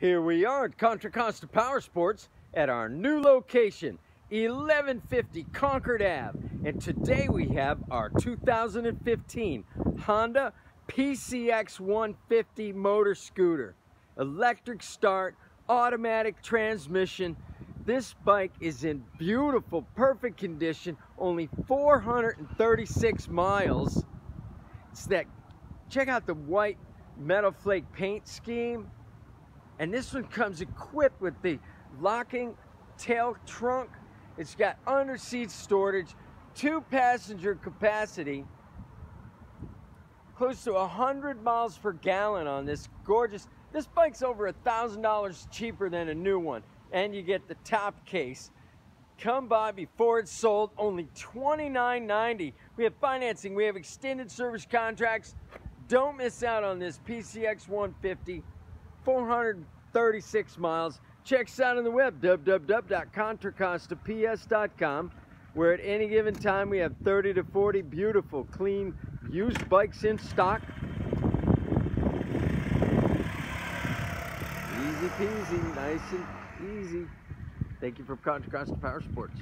Here we are at Contra Costa Power Sports at our new location, 1150 Concord Ave. And today we have our 2015 Honda PCX 150 motor scooter. Electric start, automatic transmission. This bike is in beautiful, perfect condition, only 436 miles. It's that, check out the white metal flake paint scheme. And this one comes equipped with the locking tail trunk. It's got under seat storage, two passenger capacity, close to 100 miles per gallon on this gorgeous, this bike's over a $1,000 cheaper than a new one. And you get the top case. Come by before it's sold, only $29.90. We have financing, we have extended service contracts. Don't miss out on this PCX 150, 436 miles. Check us out on the web, www.contracostaps.com, where at any given time we have 30 to 40 beautiful, clean, used bikes in stock. Easy peasy, nice and easy. Thank you for Contra Costa Power Sports.